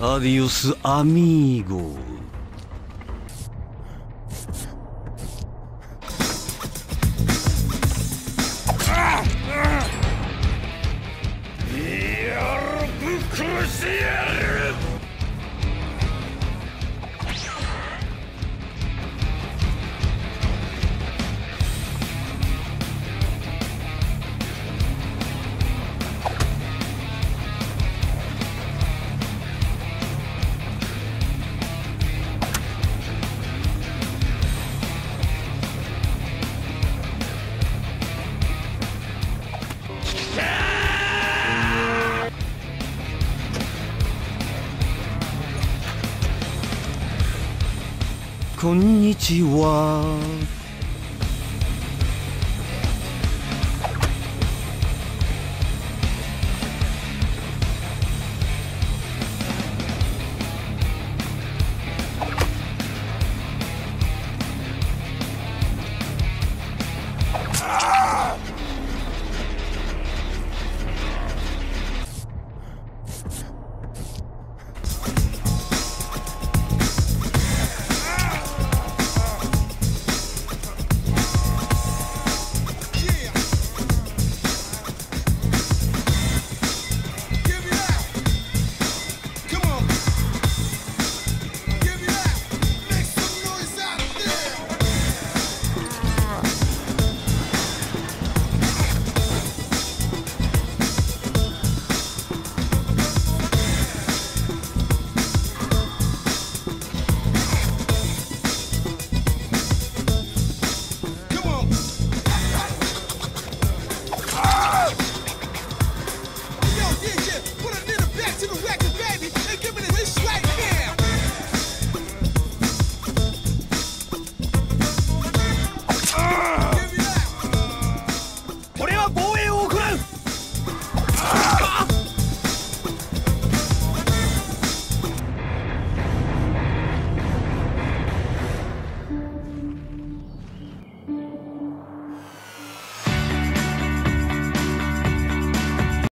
アディオス・アミーゴやこんにちは。